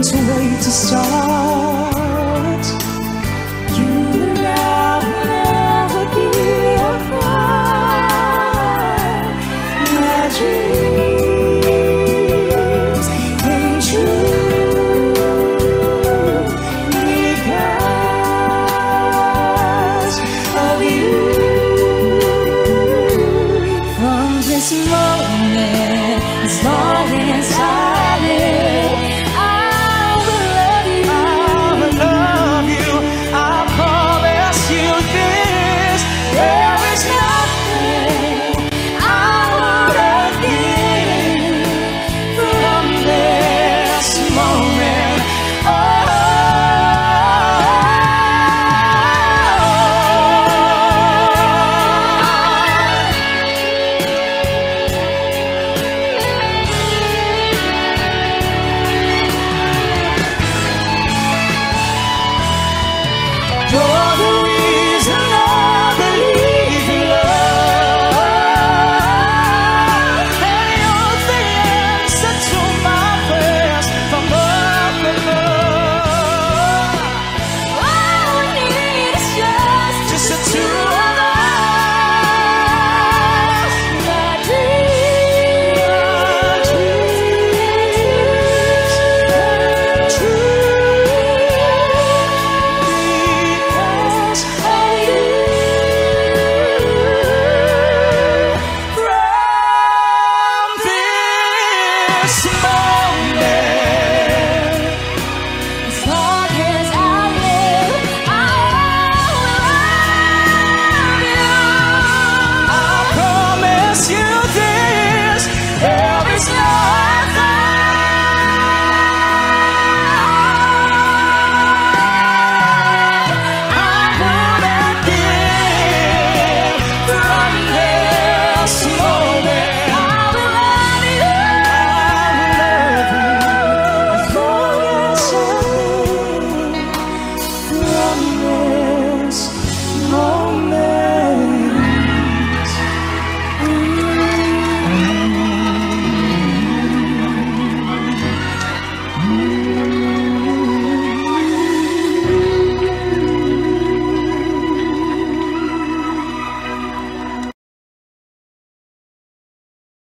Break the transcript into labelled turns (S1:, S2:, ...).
S1: even a way to
S2: start.
S1: You and I will never be apart. My dreams came true because of you. From this moment, as long as I live.